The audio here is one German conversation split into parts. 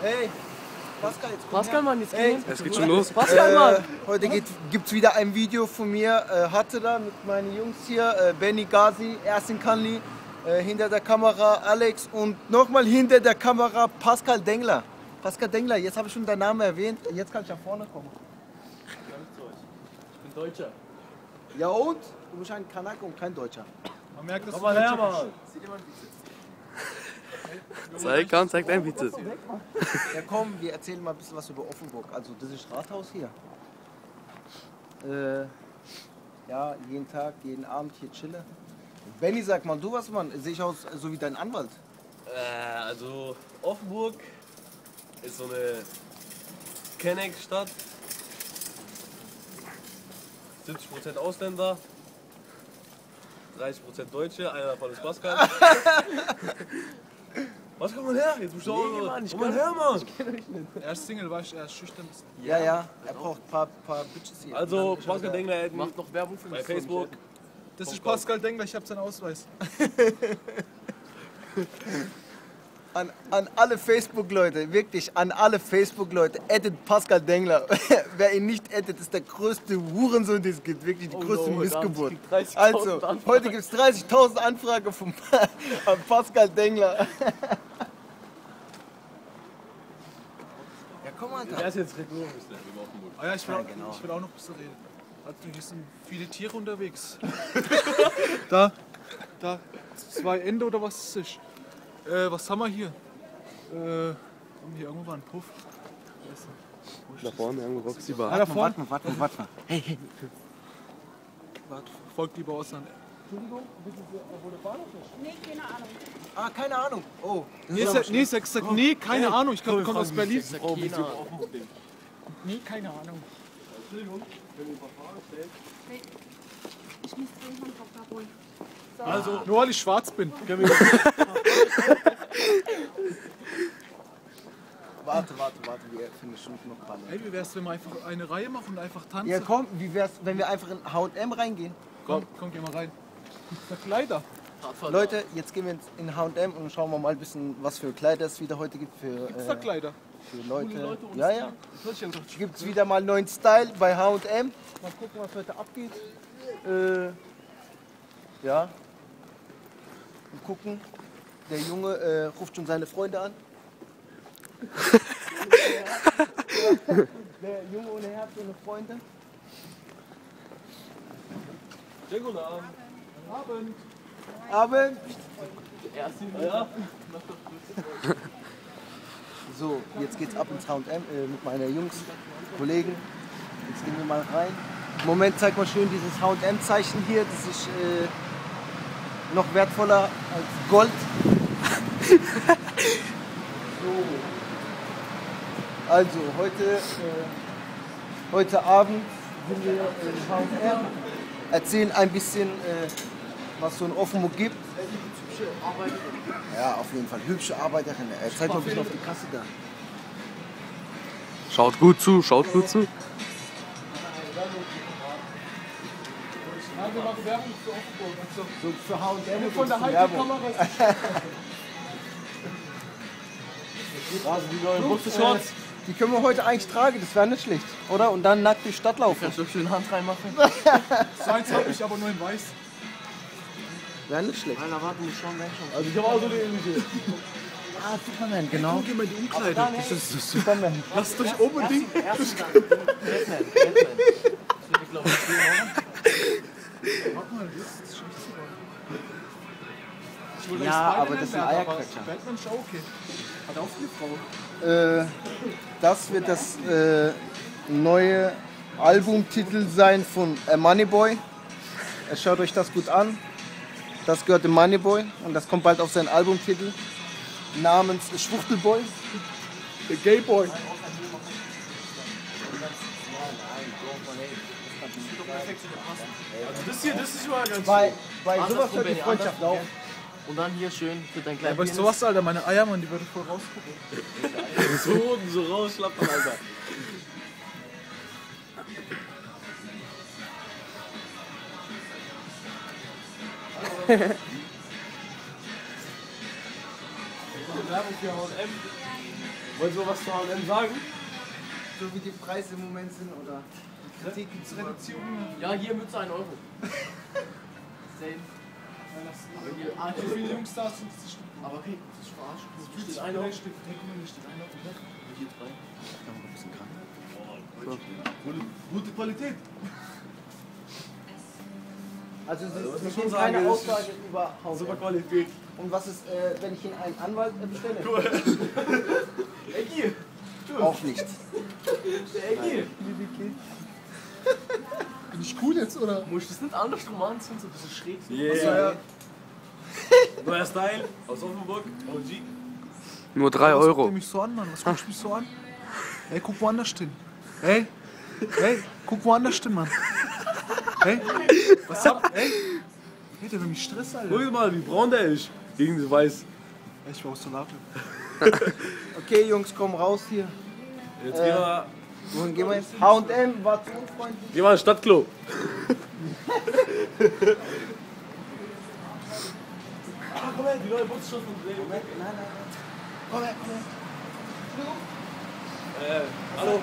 Hey, Pascal, jetzt komm Pascal, her. Mann, jetzt Ey, gehen. Es geht schon los. Pascal, Äh, Mann! heute geht, gibt's wieder ein Video von mir, äh, hatte da mit meinen Jungs hier, äh, Benny Gazi, Ersin Kanli, äh, hinter der Kamera Alex und nochmal hinter der Kamera Pascal Dengler. Pascal Dengler, jetzt habe ich schon deinen Namen erwähnt, jetzt kann ich nach vorne kommen. Ich bin Deutscher. Ja und? Du bist ein Kanake und kein Deutscher. Man merkt, dass Komm mal her, Mann! Zeig, komm, zeig dein Bizeps. Ja komm, wir erzählen mal ein bisschen was über Offenburg. Also das ist Rathaus hier. Äh, ja, jeden Tag, jeden Abend hier chille. Benny, sag mal, du was, Mann? Sehe ich aus so wie dein Anwalt? Äh, also Offenburg ist so eine Kenneck-Stadt. 70% Ausländer, 30% Deutsche, einer davon ist Pascal. Was komm mal her? Jetzt musst du auch Nee, Mann, ich komm mal her, Mann! Er ist Single, weißt du, er ist schüchtern. Ja, ja, er braucht ein paar, paar Bitches hier. Also, Pascal Dengler Macht noch Werbung für bei. Facebook. Das ist Pascal Dengler, ich hab seinen Ausweis. An, an alle Facebook-Leute, wirklich, an alle Facebook-Leute, addet Pascal Dengler. Wer ihn nicht addet, ist der größte Hurensohn, den es gibt. Wirklich die Oh größte no, Missgeburt. verdammt, es gibt 30.000 Also, heute gibt es 30.000 Anfragen von an Pascal Dengler. Ja, komm, Alter. Er ist jetzt Offenburg. Ah ja, ich will, Ja, auch, genau. ich will auch noch ein bisschen reden. Also, hier sind viele Tiere unterwegs. da, da, zwei Ende oder was ist das? Äh, was haben wir hier? Äh, haben wir hier irgendwo einen Puff? Da vorne irgendwo Roxy Ah, Bar. da vorne. Warte mal, warte mal, warte mal. Hey, hey. Warte, Folgt lieber Ausland. Nee, keine Ahnung. Ah, keine Ahnung. Oh. Nee, sag, nee, sag, sag, nee, keine Ahnung. Ich glaube, du kommst aus Berlin. Sie Offenburg denkt. Nee, keine Ahnung. Ich muss dringend meinen Kopf abholen. Also, nur weil ich schwarz bin. Warte, warte, warte, wir finden schon noch Balle. Hey, wie wär's, wenn wir einfach eine Reihe machen und einfach tanzen? Ja, komm, wie wär's, wenn wir einfach in H&M reingehen? komm, komm, geh mal rein. Der Kleider. Leute, jetzt gehen wir in H&M und schauen wir mal ein bisschen, was für Kleider es wieder heute gibt für, äh, Kleider? für Leute. Leute und Ja, ja. Gibt es wieder mal einen neuen Style bei H&M. Mal gucken, was heute abgeht. Äh, ja. Und gucken. Der Junge äh, ruft schon seine Freunde an. Der Junge ohne Herz ohne Freunde. Schönen guten Abend. Abend. Ja. So, jetzt geht's ab ins H&M äh, mit meinen Jungs, Kollegen. Jetzt gehen wir mal rein. Im Moment zeigt mal schön dieses H&M-Zeichen hier. Das ist äh, noch wertvoller als Gold. so. Also, heute, äh, heute Abend sind wir in H&M. Erzählen ein bisschen, äh, was so ein Offenburg gibt. Ja, auf jeden Fall. Hübsche Arbeiterin. Äh, zeig mal ein bisschen auf die Kasse da. Schaut gut zu, schaut gut zu. So für H&M und Von der für halben Werbung. Kamera ist Also die neuen Äh, die können wir heute eigentlich tragen, das wäre nicht schlecht. Oder? Und dann nackt durch die Stadt laufen. Kannst du schön Hand reinmachen? so eins habe ich aber nur in weiß. Wäre nicht schlecht. Alter, warte, muss schon schon. Also ich habe auch so eine ähnliche. Ah, Superman, genau. Geh mal die Umkleide. Das ist Superman. Lasst euch unbedingt. Dann Batman, Batman. Das? Warte mal, das ist. Ich wollte Ja, aber das werden, aber Eierquetscher. Batman ist okay. Hat auch eine Frau. Äh, das wird das äh, neue Albumtitel sein von äh, Moneyboy. Äh, Schaut euch das gut an. Das gehört dem Moneyboy und das kommt bald auf seinen Albumtitel namens Schwuchtelboy. Der Gayboy. Also das hier, das ist mal ganz Bei, bei sowas hört die Freundschaft auf. Und dann hier schön für deinen kleinen Weißt du was, Alter? Meine Eiermann, die würde voll rausgucken. So unten so rausschlappen, Alter. Werbung für H&M. Wolltest du was zu H&M sagen? So wie die Preise im Moment sind oder die Kritik gibt's Reduzierung. Ja, hier Mütze 1 Euro. Same. Aber hier, ah, Wie viele Jungs da sind? Das ist Aber okay, das ist verarscht. Hier steht 1 ein Euro. Stück. Hey, guck mal, hier steht ein Euro. Und hier 3. Gute, gute Qualität. Also sie, was sie geben sagen keine ist- Aussage über Super H&M. Qualität. Und was ist, äh, wenn ich ihn einen Anwalt äh, bestelle? Ecki! Auch nicht. Ecki! Bin ich cool jetzt, oder? Muss ich das nicht andersrum anziehen, so ein bisschen schräg? Yeah! Neuer Style aus Offenburg. OG. Nur 3 Was guckt Euro. ihr mich so an, Mann? Was guckst du mich so an? Ey, guck woanders hin. Hey, hey, guck woanders hin, Mann. Hey, was hab, hey? Hey, der will mich Stress, Alter. Guck mal, wie braun der ist. Gegen das Weiß. Ich war aus Lage. Okay, Jungs, komm raus hier. Jetzt gehen wir, Wohin gehen wir jetzt? H&M war zu unfreundlich. gehen wir ins Stadtklo. Ah, komm her, die neue Boxshot von Leo Mac. Komm her, komm her. Äh, hallo.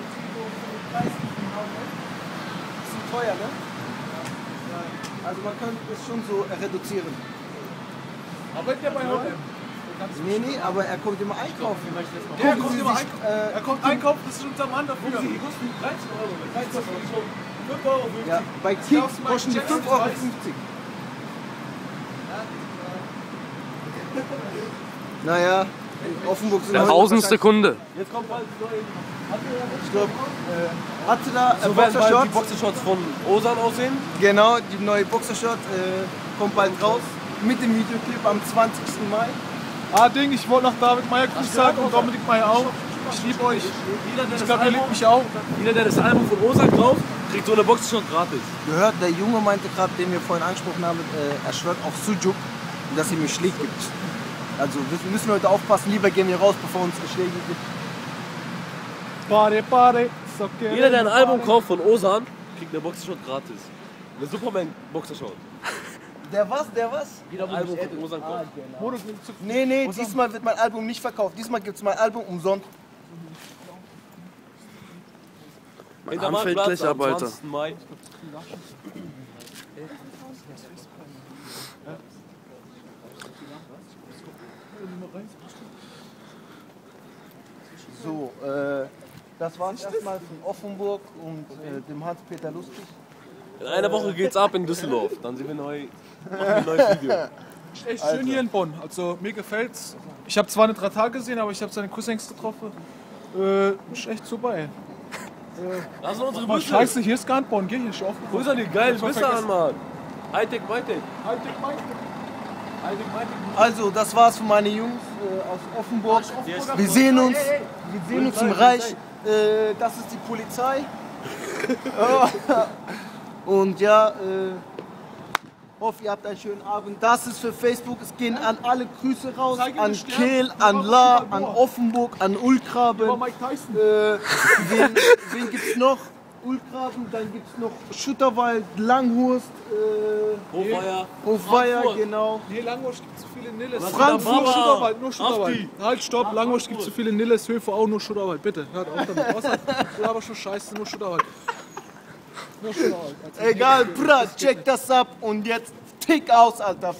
Bisschen teuer, ne? Also man könnte es schon so reduzieren. Arbeitet der bei H&M? Nee, nee, aber er kommt immer einkaufen. Der Gucken kommt Sie immer sich, einkaufen. äh, Er kommt einkaufen, das ist unser Mann dafür. Die kosten 13 Euro. 13 Euro. schon 5 Euro. Ja, bei Kick kosten die Jackson 5,50 Euro. Naja, in Offenburg sind Der tausendste Kunde. Jetzt kommt bald die neue. Ich glaube, äh, hatte da äh, So bald die Boxershorts. Boxershorts von Osan aussehen. Genau, die neue Boxershort äh, kommt bald raus. Mit dem Videoclip am 20. Mai. Ah, Ding, ich wollte noch David Meyer Grüß sagen und Dominik Meyer auch. Ich liebe euch. Jeder, der Ich das glaube, ihr liebt mich auch. jeder, der das Album von Osan kauft, kriegt so eine Boxershort gratis. Gehört, der Junge meinte gerade, den wir vorhin angesprochen haben, äh, er schwört auf Sujuk, dass ihm einen Schläg gibt. Also wir müssen heute aufpassen, lieber gehen wir raus, bevor uns Schläge gibt. Pare, pare. So, okay. Jeder, der ein Album kauft von Osan, kriegt eine Boxershort gratis. Eine Superman Boxershort. Der was, der was? Jeder Album von Osan kauft. Nimmt zu Nee, nee, diesmal wird mein Album nicht verkauft. Diesmal gibt es mein Album umsonst. Mein Arm fällt gleich ab, Alter. 20. Mai. So, äh, das war erstmal von Offenburg und äh, dem Hans-Peter Lustig. In einer Woche geht's ab in Düsseldorf. Dann sind wir neu, ein neues Video. Ist echt schön hier in Bonn. Also mir gefällt's. Ich habe zwar nicht Ratar gesehen, aber ich habe seine Cousins getroffen. Äh, ist echt super, ey. Das sind unsere Büsse. scheiße, hier ist gar nicht Bonn, geh hier ist schon aufgefallen. Grüß an die geilen Büsse an. Mann. Hightech, Hightech. Hightech, Hightech. Hightech, Hightech. Also, das war's für meine Jungs äh, aus Offenburg. Wir sehen uns, wir sehen uns im Reich. Äh, das ist die Polizei. Und ja, äh, hoffe, ihr habt einen schönen Abend. Das ist für Facebook. Es gehen an alle Grüße raus. An. Kehl, an La, an Offenburg, an Ulkraben. Äh, wen, wen gibt's noch? Ulkraben, dann gibt's noch Schutterwald, Langhurst, äh. Hofweier, Frankfurt. genau. Nee, Langwurst gibt zu viele Nilles. Was Frankfurt. Nur Schutterwald, nur Schutterwald. Halt, stopp, Langwurst gibt zu viele Nilles, Höfe auch nur Schutterwald. Bitte, hört auf damit. Außer, aber schon scheiße, nur Schutterwald. Nur Schutterwald. Also, Egal, Bra, check das ab und jetzt tick aus, Alter.